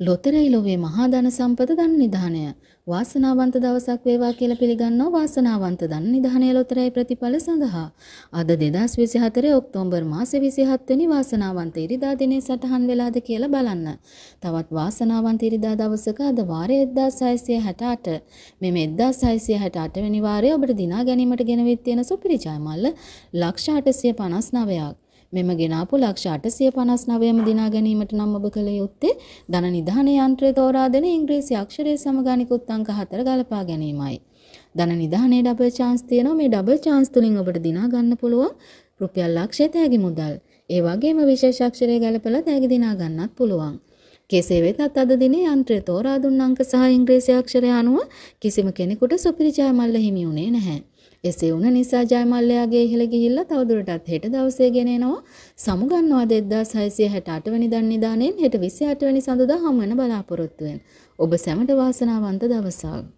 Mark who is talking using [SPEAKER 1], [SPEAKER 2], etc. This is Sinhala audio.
[SPEAKER 1] ලොතරැයි ලොවේ මහා ධන සම්පත ධන නිධානය වාසනාවන්ත දවසක් වේවා කියලා පිළිගන්නවා වාසනාවන්ත ධන නිධානය ලොතරැයි ප්‍රතිඵල සඳහා අද 2024 ඔක්තෝබර් මාසේ 27 වෙනි වාසනාවන්ත ඉරිදා දිනේ සටහන් වෙලාද කියලා බලන්න. තවත් වාසනාවන්ත ඉරිදා දවසක අද වාරය 1668 මෙම 1668 වෙනි වාරය ඔබට දිනා ගැනීමට ගෙනවිත් තියෙන සුපිරි ජයමල්ල ලක්ෂ 859ක්. මෙම ගෙනාපු ලක්ෂ 859ම දිනා ගැනීමට නම් ඔබ කළ යුත්තේ ධන නිධාන යන්ත්‍රය තෝරා දෙන ඉංග්‍රීසි අක්ෂරය සමග අනිකුත් අංක 4 ගලපා ගැනීමයි. ධන නිධානයේ ඩබල් chance තියෙනවා. මේ ඩබල් chance තුලින් ඔබට දිනා ගන්න පුළුවන් රුපියල් ලක්ෂය තෑගි මුදල්. ඒ වගේම විශේෂ අක්ෂරය ගලපලා තෑගි දිනා ගන්නත් පුළුවන්. කෙසේ වෙතත් අද දිනේ යන්ත්‍රය තෝරා දුන්න අංක සහ ඉංග්‍රීසි අක්ෂරය අනුව කිසිම කෙනෙකුට සුපිරි ජයමල්ල හිමි වුණේ නැහැ. එසේ වුණ නිසා ජයමල්ලයාගේ ඉහළ ගිහිල්ලා තවදුරටත් හෙට දවසේ ගෙනෙනවා සමුගන්නවා 2668 වෙනි දන් නිදාණයෙන් හෙට 28 වෙනි සඳුදා හමු වෙන බලාපොරොත්තු වෙන. ඔබ සැමට වාසනාවන්ත දවසක්.